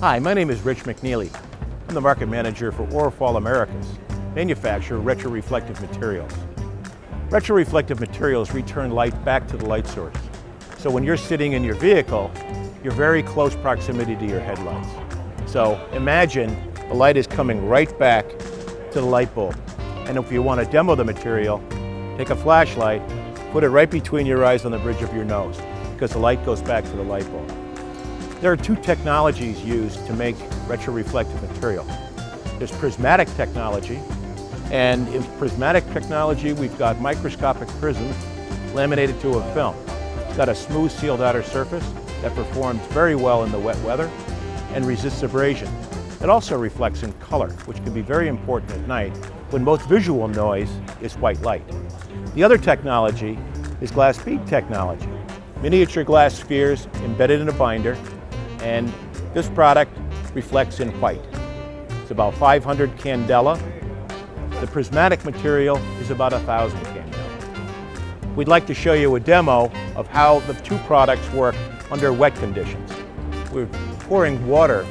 Hi, my name is Rich McNeely. I'm the market manager for ORAFOL Americas, manufacturer of retroreflective materials. Retroreflective materials return light back to the light source. So when you're sitting in your vehicle, you're very close proximity to your headlights. So imagine the light is coming right back to the light bulb. And if you want to demo the material, take a flashlight, put it right between your eyes on the bridge of your nose, because the light goes back to the light bulb. There are two technologies used to make retroreflective material. There's prismatic technology, and in prismatic technology, we've got microscopic prisms laminated to a film. It's got a smooth sealed outer surface that performs very well in the wet weather and resists abrasion. It also reflects in color, which can be very important at night when most visual noise is white light. The other technology is glass bead technology. Miniature glass spheres embedded in a binder and this product reflects in white. It's about 500 candela. The prismatic material is about 1,000 candela. We'd like to show you a demo of how the two products work under wet conditions. We're pouring water,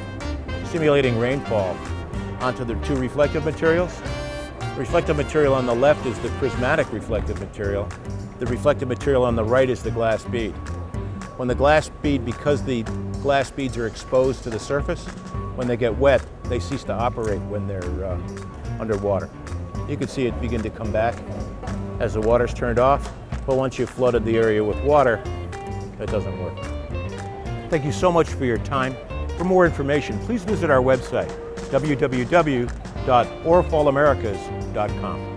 simulating rainfall, onto the two reflective materials. The reflective material on the left is the prismatic reflective material. The reflective material on the right is the glass bead. When the glass bead, because the glass beads are exposed to the surface, when they get wet, they cease to operate when they're uh, underwater. You can see it begin to come back as the water's turned off, but once you've flooded the area with water, it doesn't work. Thank you so much for your time. For more information, please visit our website, www.orafolamericas.com.